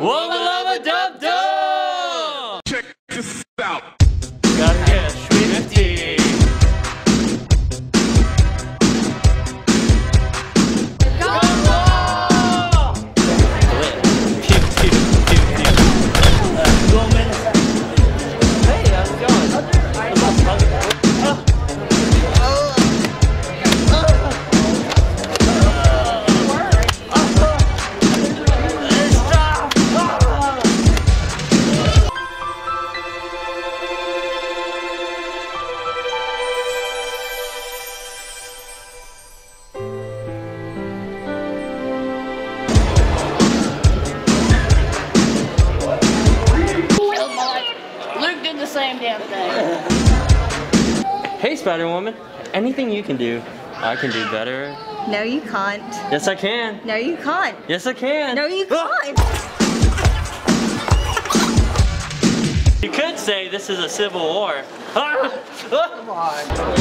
Wubba lubba dub dub! Same damn thing. Hey, Spider Woman. Anything you can do, I can do better. No, you can't. Yes, I can. No, you can't. Yes, I can. No, you Ah! can't. You could say this is a civil war. Ah! Ah!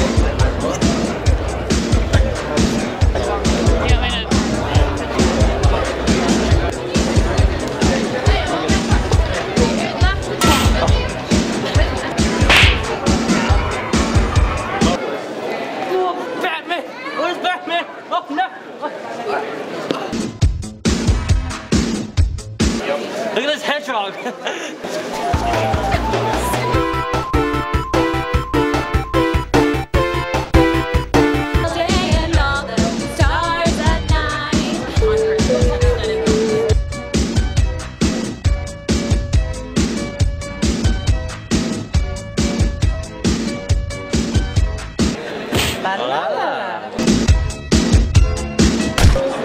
Look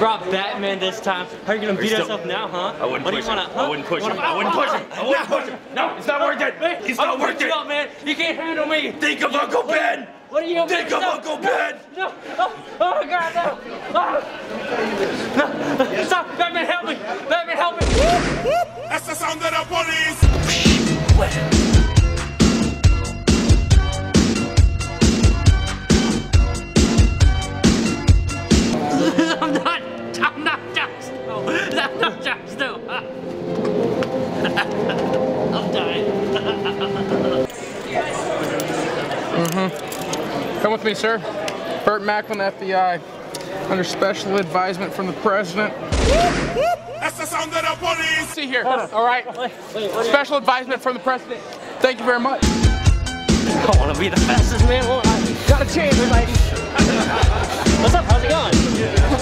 Brought Batman this time. How are you gonna beat us up now, huh? I wouldn't what push do you him. wanna, huh? I wouldn't push him. I wouldn't push him. I wouldn't push him. No, it's not worth it. It's I'm not gonna worth it. you up, man. You can't handle me. Think of Uncle Ben. What are you gonna Think of No, Uncle Ben. No. Oh, oh my God, no. Ah. No. Stop. Batman, help me. Batman, help me. That's the sound of the police. Come with me, sir. Burt Macklin, FBI. Under special advisement from the president. That's the sound of the police. See here. All right. Special advisement from the president. Thank you very much. I want to be the fastest man alive. Got a change, lady. What's up? How's it going?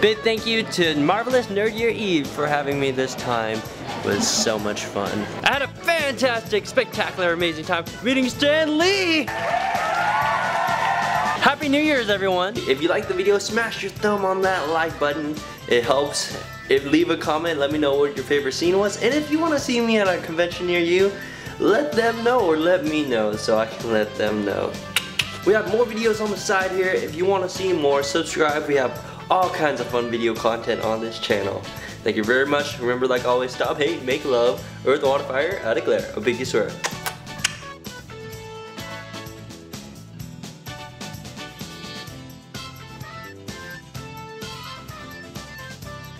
Big thank you to Marvelous Nerd Years Eve for having me this time. It was so much fun. I had a fantastic, spectacular, amazing time meeting Stan Lee! Happy New Year's, everyone! If you like the video, smash your thumb on that like button. It helps. If leave a comment, let me know what your favorite scene was. And if you want to see me at a convention near you, let them know or let me know so I can let them know. We have more videos on the side here. If you want to see more, subscribe. We have all kinds of fun video content on this channel. Thank you very much. Remember, like always, stop hate, make love, earth, water, fire, out of glare. A big swear.